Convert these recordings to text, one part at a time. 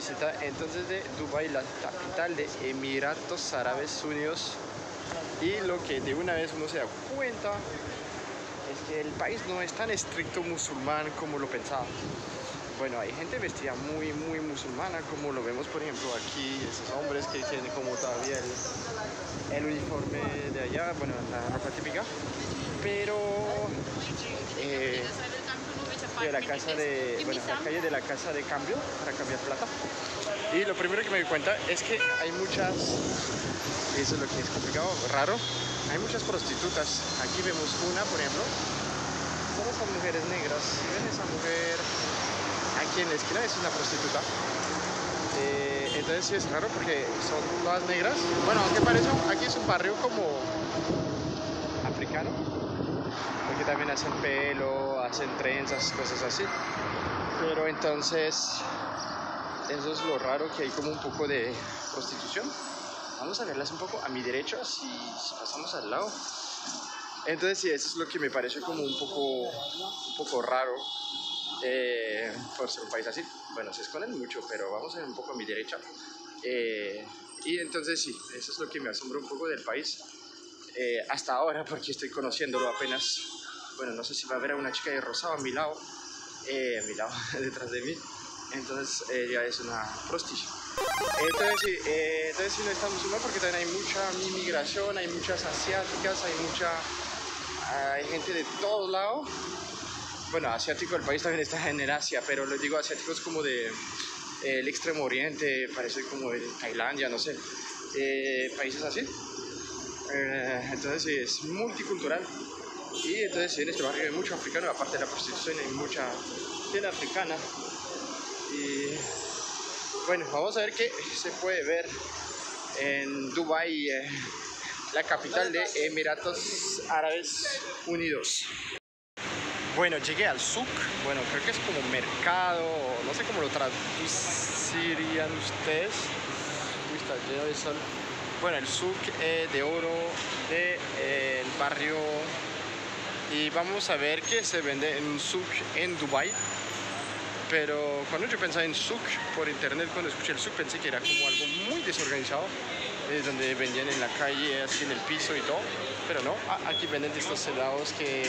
Visita entonces de Dubai, la capital de Emiratos Árabes Unidos. Y lo que de una vez uno se da cuenta es que el país no es tan estricto musulmán como lo pensaba. Bueno, hay gente vestida muy, muy musulmana, como lo vemos, por ejemplo, aquí, esos hombres que tienen como todavía el, el uniforme de allá, bueno, la ropa típica. Pero eh, de la casa de, bueno, la calle de la casa de cambio para cambiar plata. Y lo primero que me di cuenta es que hay muchas, eso es lo que es complicado, raro, hay muchas prostitutas. Aquí vemos una, por ejemplo, son esas mujeres negras. Si ven esa mujer aquí en la esquina, es una prostituta. Eh, entonces sí es raro porque son todas negras. Bueno, aunque parece, aquí es un barrio como africano, porque también hacen pelo, hacen trenzas, cosas así. Pero entonces, eso es lo raro, que hay como un poco de prostitución. Vamos a verlas un poco a mi derecha, si, si pasamos al lado. Entonces sí, eso es lo que me parece como un poco, un poco raro eh, por ser un país así. Bueno, se esconden mucho, pero vamos a ver un poco a mi derecha. Eh, y entonces sí, eso es lo que me asombra un poco del país. Eh, hasta ahora, porque estoy conociéndolo apenas. Bueno, no sé si va a haber a una chica de rosado a mi lado, a mi lado, detrás de mí. Entonces ella es una prosti. Entonces sí, entonces sí no estamos mal porque también hay mucha inmigración, hay muchas asiáticas, hay mucha hay gente de todos lados. Bueno, asiático el país también está en Asia, pero les digo asiáticos como de el extremo oriente, parece como de Tailandia, no sé, eh, países así. Eh, entonces sí, es multicultural. Y entonces en este barrio hay mucho africano, aparte de la prostitución hay mucha tienda africana. Y bueno, vamos a ver qué se puede ver en Dubai, eh, la capital de Emiratos Árabes Unidos. Bueno, llegué al souk, bueno, creo que es como mercado, no sé cómo lo traducirían ustedes. Uy, está lleno de sol. Bueno, el souk eh, de oro del de, eh, barrio y vamos a ver qué se vende en un souk en Dubai. Pero cuando yo pensaba en souk por internet, cuando escuché el souk pensé que era como algo muy desorganizado, eh, donde vendían en la calle, así en el piso y todo. Pero no, aquí venden de estos helados que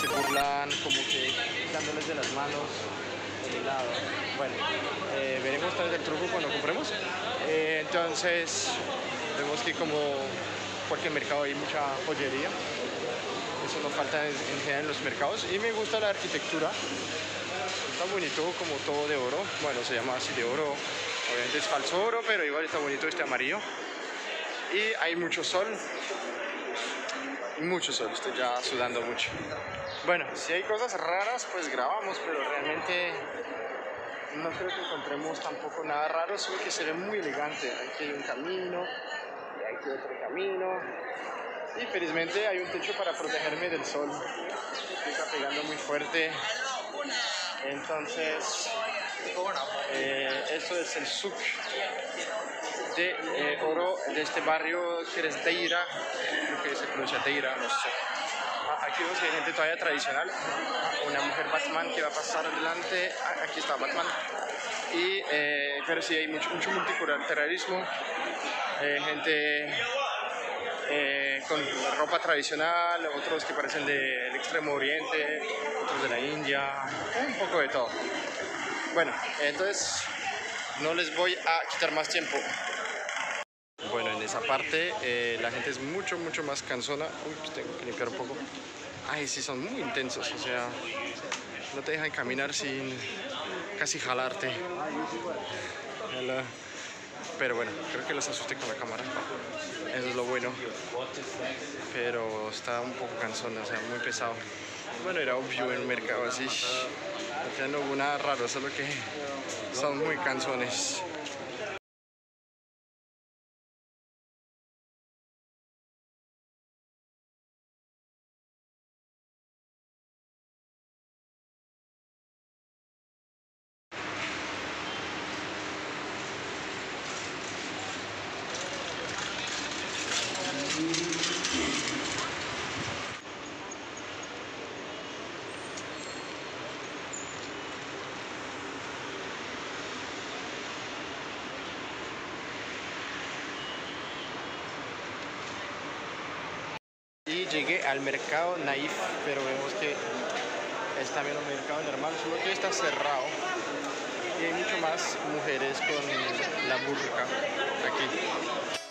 se burlan, como que dándoles de las manos el helado. Bueno, eh, veremos tal vez el truco cuando compremos. Eh, entonces, vemos que como cualquier mercado hay mucha joyería. Eso no falta en, en general en los mercados. Y me gusta la arquitectura. Está bonito como todo de oro. Bueno se llama así de oro. Obviamente es falso oro pero igual está bonito este amarillo. Y hay mucho sol. Mucho sol estoy ya sudando mucho. Bueno si hay cosas raras pues grabamos pero realmente no creo que encontremos tampoco nada raro. Solo que se ve muy elegante. Aquí hay un camino y aquí otro camino y felizmente hay un techo para protegerme del sol. Está pegando muy fuerte. Entonces, eh, esto es el souk de eh, oro de este barrio que es Deira, creo que se pronuncia Deira, no sé. Aquí vemos que hay gente todavía tradicional, una mujer Batman que va a pasar adelante, ah, aquí está Batman. Y, eh, pero sí, hay mucho, mucho multiculturalismo, eh, gente con ropa tradicional, otros que parecen del extremo oriente, otros de la India, un poco de todo. Bueno, entonces no les voy a quitar más tiempo. Bueno, en esa parte eh, la gente es mucho, mucho más cansona. Uy, pues tengo que limpiar un poco. Ay, sí, son muy intensos, o sea, no te dejan caminar sin casi jalarte. Pero bueno, creo que los asusté con la cámara. Eso es lo bueno. Pero está un poco cansón, o sea, muy pesado. Bueno, era obvio en un mercado así. Sea, no hubo nada raro, solo que son muy cansones. Llegué al mercado Naif, pero vemos que es también un mercado normal, solo que está cerrado. Y hay mucho más mujeres con la burka aquí.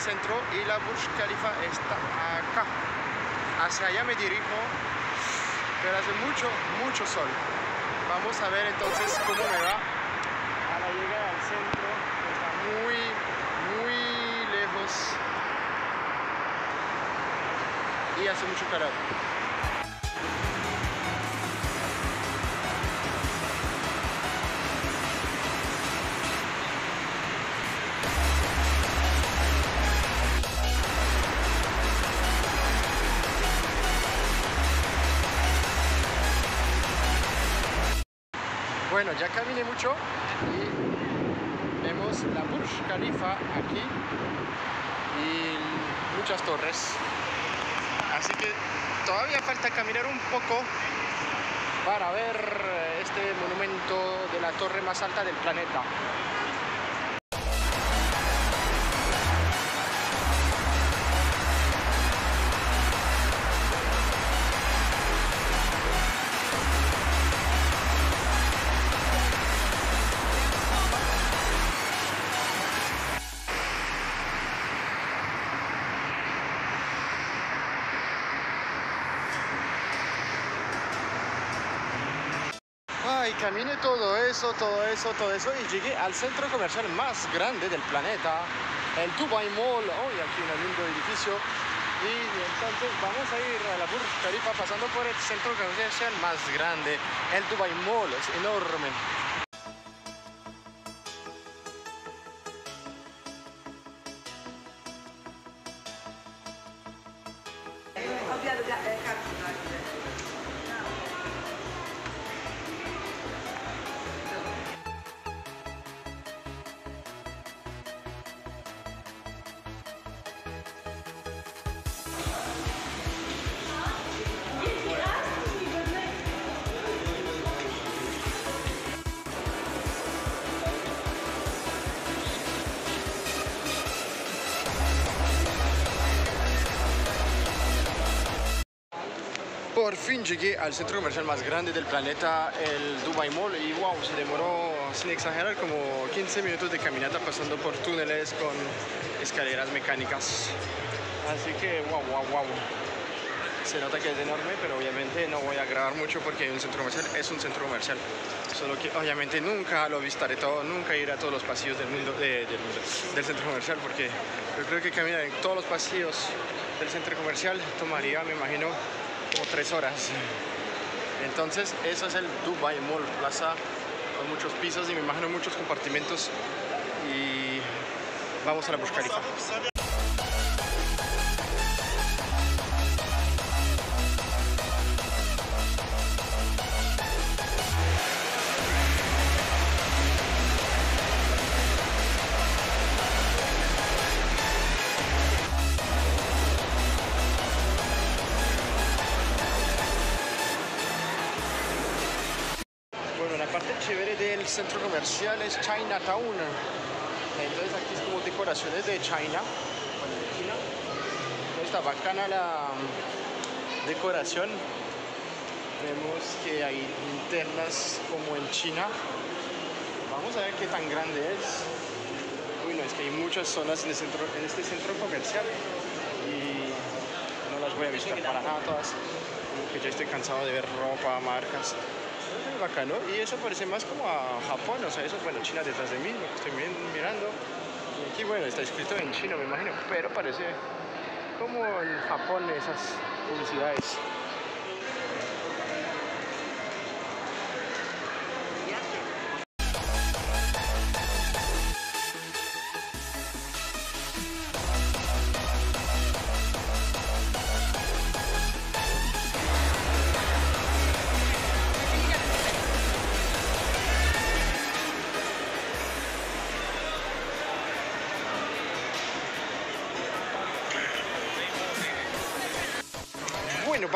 Centro y la Burj Khalifa está acá. Hacia allá me dirijo, pero hace mucho, mucho sol. Vamos a ver entonces cómo me va a la llegada al centro. Está muy, muy lejos y hace mucho calor. Ya caminé mucho y vemos la Burj Khalifa aquí y muchas torres. Así que todavía falta caminar un poco para ver este monumento de la torre más alta del planeta. Caminé todo eso, todo eso, todo eso y llegué al centro comercial más grande del planeta, el Dubai Mall. Hoy aquí en el lindo edificio. Y entonces vamos a ir a la Burj Khalifa pasando por el centro comercial más grande, el Dubai Mall. Es enorme. Abbiamo Por fin llegué al centro comercial más grande del planeta, el Dubai Mall, y wow, se demoró, sin exagerar, como 15 minutos de caminata pasando por túneles con escaleras mecánicas. Así que wow, wow, wow. Se nota que es enorme, pero obviamente no voy a grabar mucho porque un centro comercial es un centro comercial. Solo que obviamente nunca lo visitaré todo, nunca iré a todos los pasillos del mundo, de- del, del centro comercial, porque yo creo que caminar en todos los pasillos del centro comercial tomaría, me imagino, como tres horas. Entonces, eso es el Dubai Mall Plaza, con muchos pisos y me imagino muchos compartimentos. Y vamos a la Burj Khalifa. Centro comercial es Chinatown. Entonces aquí es como decoraciones de China. Está bacana la mm, decoración. Vemos que hay linternas como en China. Vamos a ver qué tan grande es. Uy, es que hay muchas zonas en, el centro- en este centro comercial y no las voy a visitar para nada todas. que ya estoy cansado de ver ropa, marcas. Bacano. Y eso parece más como a Japón, o sea, eso, bueno, China detrás de mí, lo que estoy mi- mirando. Y aquí, bueno, está escrito en chino, me imagino, pero parece como en Japón esas publicidades.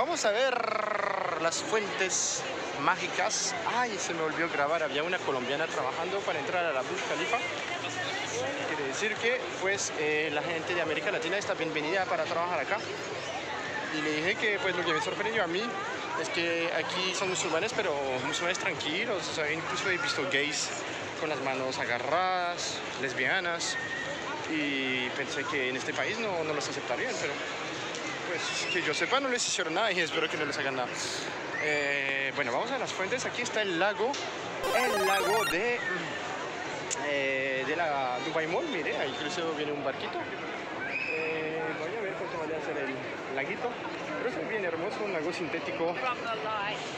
Vamos a ver las fuentes mágicas. Ay, se me olvidó grabar. Había una colombiana trabajando para entrar a la Burj Khalifa. Quiere decir que, pues, eh, la gente de América Latina está bienvenida para trabajar acá. Y le dije que, pues, lo que me sorprendió a mí es que aquí son musulmanes, pero musulmanes tranquilos. Incluso he visto gays con las manos agarradas, lesbianas. Y pensé que en este país no, no los aceptarían, pero pues que yo sepa no les hicieron nada y espero que no les hagan nada. Eh, bueno, vamos a las fuentes. Aquí está el lago, el lago de, eh, de la Dubai Mall. Mire, ahí incluso viene un barquito. Eh, voy a ver cuánto vale hacer el laguito. Pero es bien hermoso, un lago sintético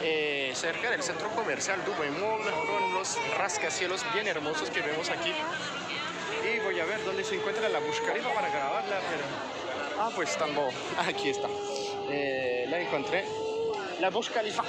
eh, cerca del centro comercial Dubai Mall con los rascacielos bien hermosos que vemos aquí. Y voy a ver dónde se encuentra la Khalifa para grabarla, pero... Ah, pues tambo. Aquí está. Eh, la encontré. La Burj Khalifa.